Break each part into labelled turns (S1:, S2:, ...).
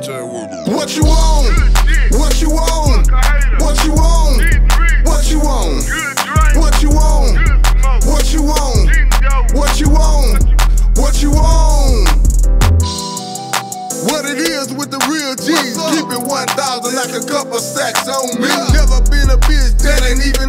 S1: What you want? What you want? What you want? What you want? What you want? What you want? What you want? What you want? What it is with the real G's. Keep it 1,000 like a couple sacks on me. Never been a bitch that ain't even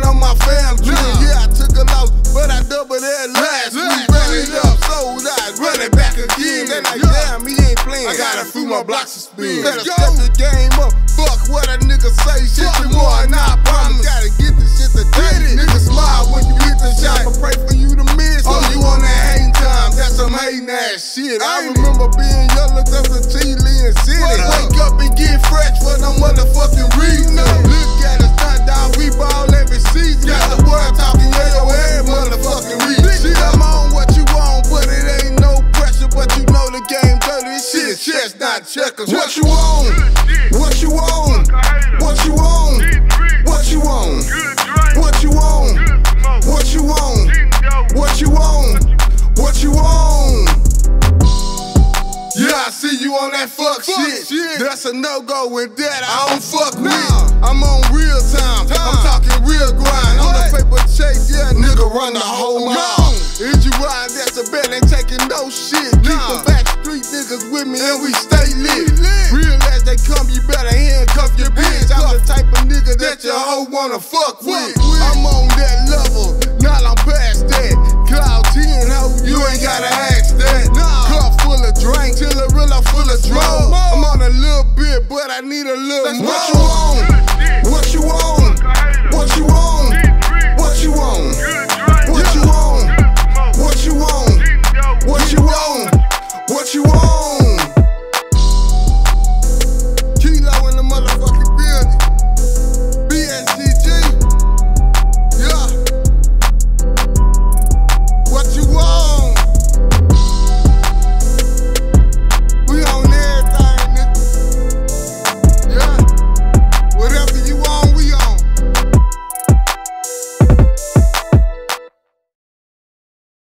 S1: I got a few more blocks to spin. Better step the game up. Fuck what a nigga say. Shit, you more than I promise. Gotta get this shit today. Nigga smile when you hit the shot. I'ma pray for you to miss. Oh, you on that hating time. That's some hating ass shit. I remember being young, looked up to T. Lee and City. Wake up and get fresh for no motherfucking What you want? What you want? What you want? What you want? What you want? What you want? What you want? What you want? Yeah, I see you on that fuck, shit. That's a no go with that. I don't fuck with. I'm on real time. I'm talking real grind. On the paper chase, yeah, nigga run the whole mile. Is you ride? That's a bet. Ain't taking no shit. Keep the back street niggas with me and we stay that your hoe wanna fuck with. I'm on that level, now I'm past that. Cloud 10, hoe, you ain't gotta ask that. Cup full of drink, till a real full of drum. I'm on a little bit, but I need a little